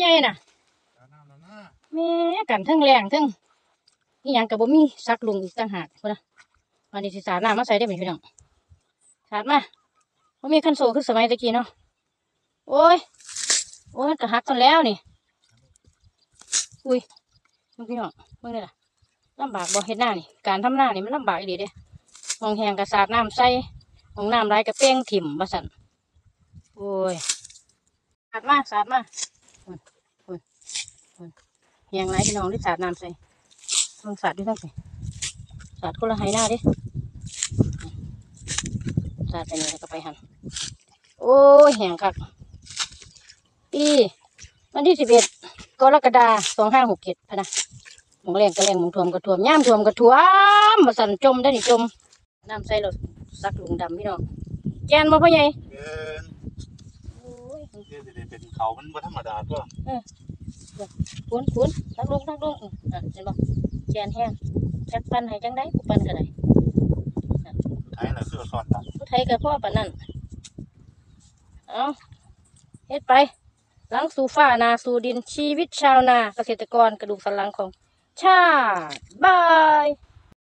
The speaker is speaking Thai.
ใหญ่น่ะแม่กันทั้งแรงทั้งนี่ยังกับบ่มีซักลุงอีกต่างหากพุ่นนะวันนี้สิสาดน้ำมาใส่ได้ไหมพี่น้องสาดมาบ่มีคันโซคือสมัยตะกี้เนาะโอ้ยโอ้ยมันก็หักกันแล้วนี่อุ้ยมึงพี่น้องเบิ่งได้ล่ะลำบากบ่เฮ็ดหน้านี่การทำหน้านี่มันลำบากอีหลีเด้มองแหงกระสาดน้ำใส่มองน้ำไหลกระเป้งถิ่มว่าสั่นโอ้ยสาดมาสาดมา พุ่นพุ่นพุ่นแหงไหลพี่น้องที่สาดน้ำใส่ลองสาดด้วยทั้งสิสาดคนละไหหน้าดิสาดไปนี่แล้วก็ไปหันโอ้ยแหงคักปีวันที่สิบเอ็ดกรกฎาสองห้าหกเจ็ดพะนะมองแรงก็แรงมองท่วมก็ท่วมย่ามท่วมก็ท่วมมาสั่นจมได้หนี่จมน้ำใส่รถซักลุงดำพี่น้องแกนมาพ่อใหญ่อ้ย เดี๋ยวจะได้เป็นเขามันบ่ธรรมดาตัวคุนคุนซักลุงซักลุงอืมอะเห็นบ่แกนแห้งจักปันให้จังได้ผู้ปันก็ได้ไทยน่ะเสื้อซอดตัดผู้ไทยก็พ่อปานนั้นเอาเฮ็ดไปหลังสู่ฟ้านาสู่ดินชีวิตชาวนาเกษตรกรกระดูกสันหลังของชาติบาย